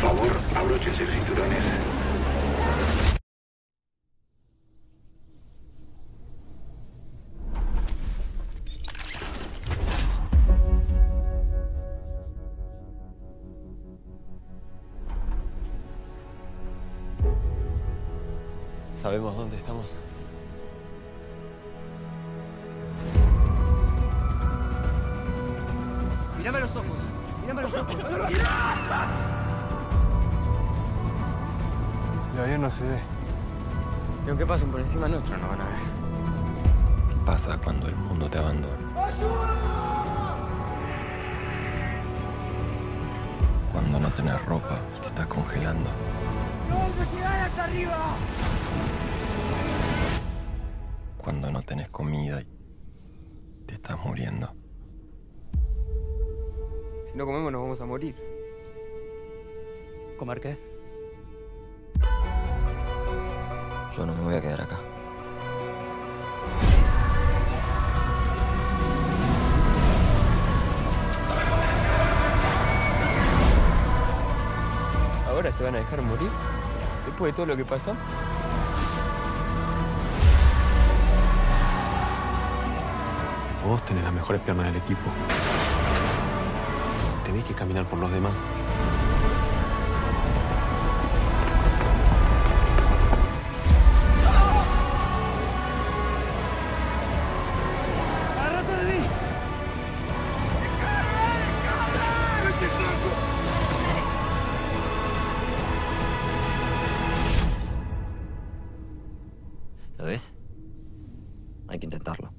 Por favor, abróchense los cinturones. ¿Sabemos dónde estamos? Mírame los ojos. Mírame los ojos. Avión no se ve. Lo que pasen por encima nuestro no van a ver. ¿Qué pasa cuando el mundo te abandona? Cuando no tenés ropa y te estás congelando. ¡Vamos a llegar hasta arriba! Cuando no tenés comida y te estás muriendo. Si no comemos nos vamos a morir. ¿Comer qué? Yo no me voy a quedar acá. ¿Ahora se van a dejar morir? ¿Después de todo lo que pasó? Vos tenés las mejores piernas del equipo. Tenés que caminar por los demás. ¿Lo ves? Hay que intentarlo.